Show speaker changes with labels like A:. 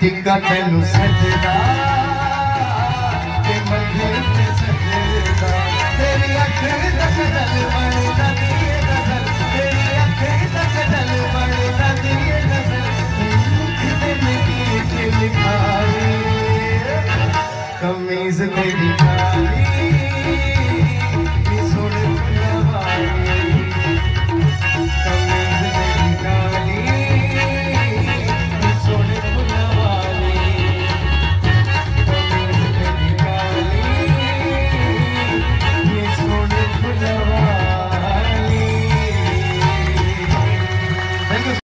A: ਨੀ ਟਿੱਕਾ ਤੈਨੂੰ ਸਜਦਾ